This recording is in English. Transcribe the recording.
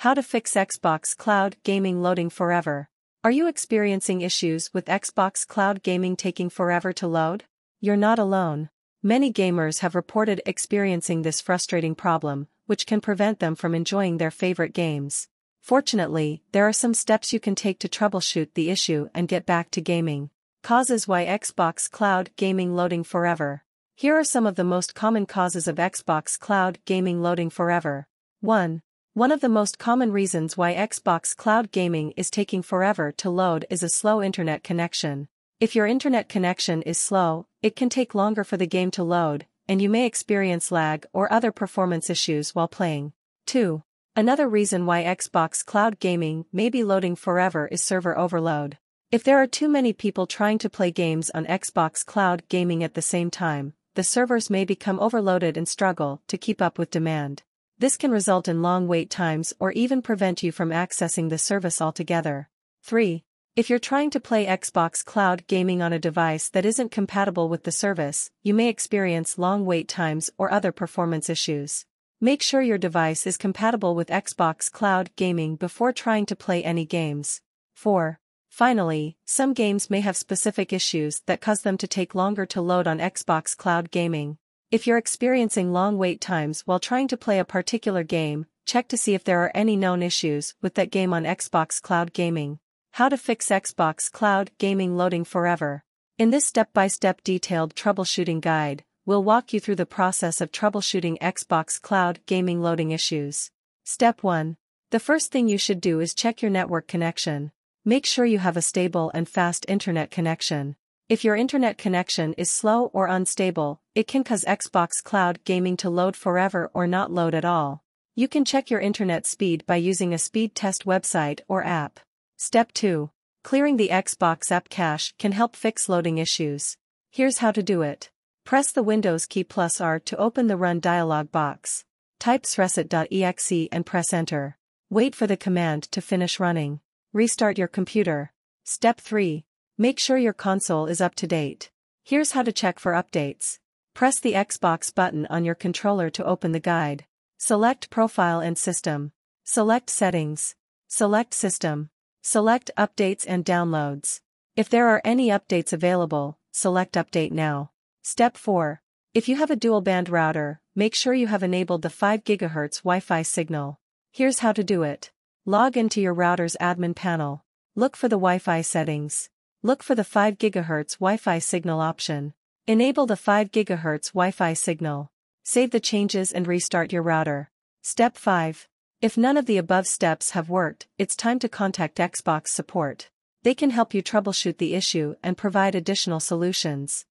How to fix Xbox Cloud Gaming loading forever. Are you experiencing issues with Xbox Cloud Gaming taking forever to load? You're not alone. Many gamers have reported experiencing this frustrating problem, which can prevent them from enjoying their favorite games. Fortunately, there are some steps you can take to troubleshoot the issue and get back to gaming. Causes why Xbox Cloud Gaming loading forever. Here are some of the most common causes of Xbox Cloud Gaming loading forever. 1. One of the most common reasons why Xbox Cloud Gaming is taking forever to load is a slow internet connection. If your internet connection is slow, it can take longer for the game to load, and you may experience lag or other performance issues while playing. 2. Another reason why Xbox Cloud Gaming may be loading forever is server overload. If there are too many people trying to play games on Xbox Cloud Gaming at the same time, the servers may become overloaded and struggle to keep up with demand. This can result in long wait times or even prevent you from accessing the service altogether. 3. If you're trying to play Xbox Cloud gaming on a device that isn't compatible with the service, you may experience long wait times or other performance issues. Make sure your device is compatible with Xbox Cloud gaming before trying to play any games. 4. Finally, some games may have specific issues that cause them to take longer to load on Xbox Cloud gaming. If you're experiencing long wait times while trying to play a particular game, check to see if there are any known issues with that game on Xbox Cloud Gaming. How to fix Xbox Cloud Gaming loading forever. In this step-by-step detailed troubleshooting guide, we'll walk you through the process of troubleshooting Xbox Cloud Gaming loading issues. Step 1. The first thing you should do is check your network connection. Make sure you have a stable and fast internet connection. If your internet connection is slow or unstable, it can cause Xbox Cloud Gaming to load forever or not load at all. You can check your internet speed by using a speed test website or app. Step 2. Clearing the Xbox app cache can help fix loading issues. Here's how to do it. Press the Windows key plus R to open the Run dialog box. Type wsreset.exe and press Enter. Wait for the command to finish running. Restart your computer. Step 3. Make sure your console is up to date. Here's how to check for updates. Press the Xbox button on your controller to open the guide. Select Profile and System. Select Settings. Select System. Select Updates and Downloads. If there are any updates available, select Update Now. Step 4. If you have a dual band router, make sure you have enabled the 5 GHz Wi-Fi signal. Here's how to do it. Log into your router's admin panel. Look for the Wi-Fi settings. Look for the 5 GHz Wi-Fi signal option. Enable the 5 GHz Wi-Fi signal. Save the changes and restart your router. Step 5. If none of the above steps have worked, it's time to contact Xbox support. They can help you troubleshoot the issue and provide additional solutions.